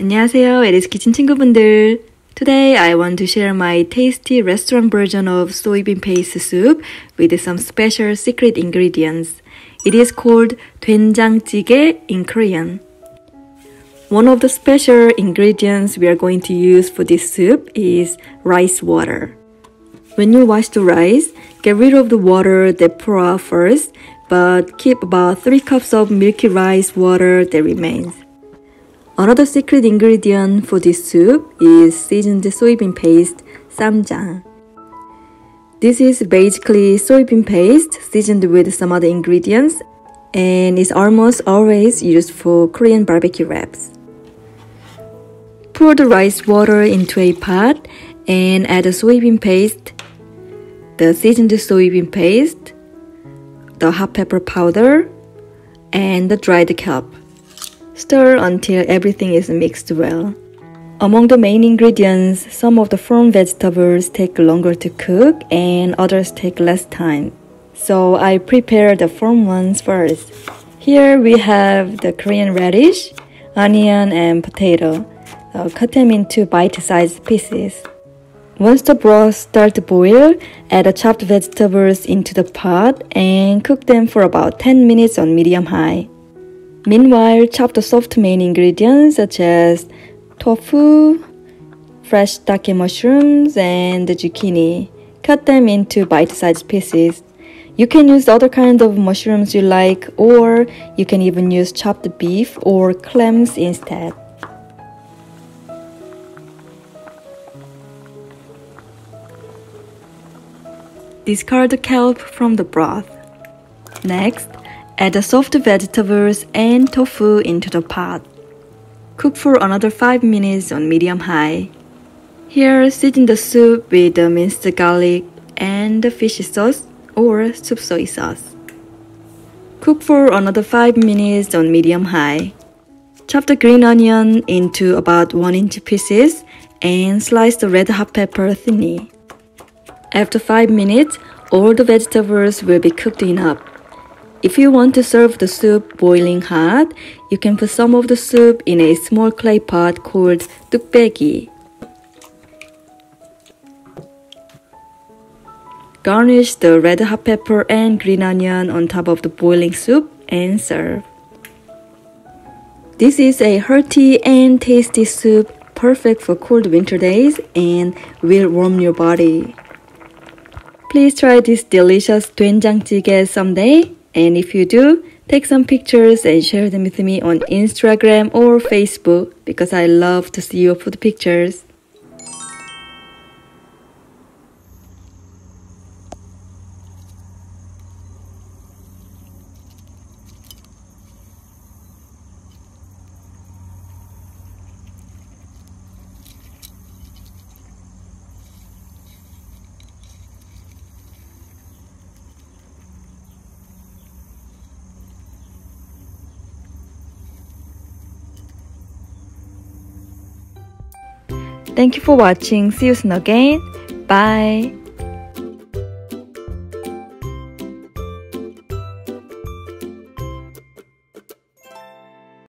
안녕하세요, 에리스 키친 친구분들. Today I want to share my tasty restaurant version of soybean paste soup with some special secret ingredients. It is called 된장찌개 in Korean. One of the special ingredients we are going to use for this soup is rice water. When you wash the rice, get rid of the water that pour out first, but keep about 3 cups of milky rice water that remains. Another secret ingredient for this soup is seasoned soybean paste, ssamjang. This is basically soybean paste seasoned with some other ingredients and is almost always used for Korean barbecue wraps. Pour the rice water into a pot and add the soybean paste, the seasoned soybean paste, the hot pepper powder, and the dried kelp. Stir until everything is mixed well. Among the main ingredients, some of the firm vegetables take longer to cook and others take less time. So I prepare the firm ones first. Here we have the Korean radish, onion, and potato. Cut them into bite-sized pieces. Once the broth starts to boil, add the chopped vegetables into the pot and cook them for about 10 minutes on medium-high. Meanwhile, chop the soft main ingredients such as tofu, fresh shiitake mushrooms, and the zucchini. Cut them into bite-sized pieces. You can use other kinds of mushrooms you like, or you can even use chopped beef or clams instead. Discard the kelp from the broth. Next, add the soft vegetables and tofu into the pot. Cook for another 5 minutes on medium high. Here, season the soup with the minced garlic and the fish sauce or soup soy sauce. Cook for another 5 minutes on medium high. Chop the green onion into about 1 inch pieces and slice the red hot pepper thinly. After 5 minutes, all the vegetables will be cooked enough. If you want to serve the soup boiling hot, you can put some of the soup in a small clay pot called tukbegi. Garnish the red hot pepper and green onion on top of the boiling soup and serve. This is a hearty and tasty soup perfect for cold winter days and will warm your body. Please try this delicious doenjang jjigae someday. And if you do, take some pictures and share them with me on Instagram or Facebook because I love to see your food pictures. Thank you for watching. See you soon again. Bye.